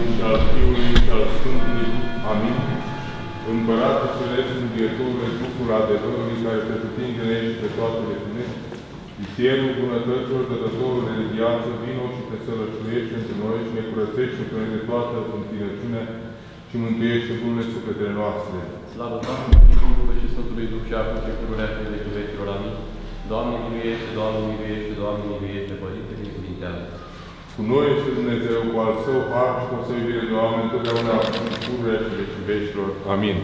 Tatălui și al Fiului și al Sfântului Duh. Amin. Împăratul Celest, Mângâietorule, Duhul adevărului, care pretutindene și pe toate le primesc, Isterul bunătăților, dătătorul de viață, vino și te sălășuiește între noi și ne curățește pe de toată întinăciunea și mântuiește bunele sufletele noastre. Slavă Domnului, Fiului și Sfântului Duh și acum și pururea pe vecii vecilor. Amin. Doamne miluiește, Doamne miluiește, Doamne miluiește, Părinte Binecuvintează. Cu noi este Dumnezeu, cu al său har și cu o să iubire de oameni, totdeauna, în pururea și vecii vecilor. Amin.